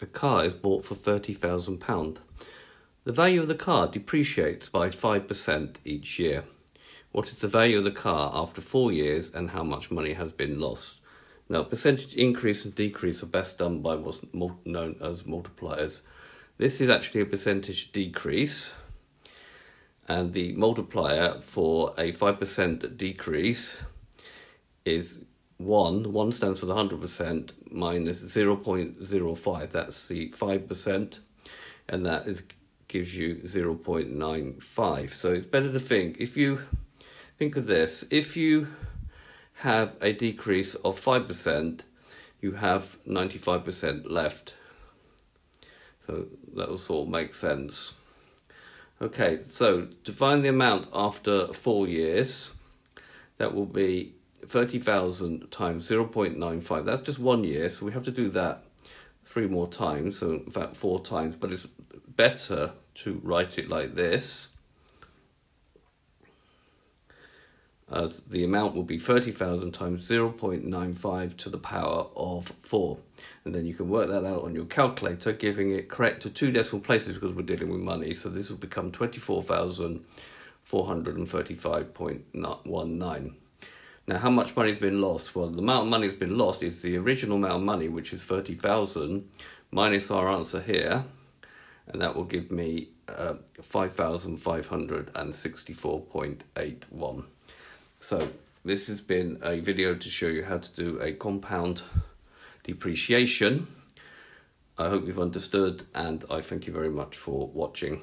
a car is bought for £30,000. The value of the car depreciates by 5% each year. What is the value of the car after four years and how much money has been lost? Now, percentage increase and decrease are best done by what's known as multipliers. This is actually a percentage decrease, and the multiplier for a 5% decrease is 1. 1 stands for the 100% minus 0.05. That's the 5%, and that is gives you 0.95. So it's better to think, if you think of this, if you have a decrease of 5%, you have 95% left. So that will sort of make sense. Okay, so to find the amount after four years, that will be 30,000 times 0.95. That's just one year, so we have to do that three more times, so in fact four times, but it's better to write it like this. As the amount will be 30,000 times 0.95 to the power of 4. And then you can work that out on your calculator, giving it correct to two decimal places because we're dealing with money. So this will become 24,435.19. Now, how much money has been lost? Well, the amount of money that's been lost is the original amount of money, which is 30,000, minus our answer here, and that will give me uh, 5,564.81. So, this has been a video to show you how to do a compound depreciation. I hope you've understood, and I thank you very much for watching.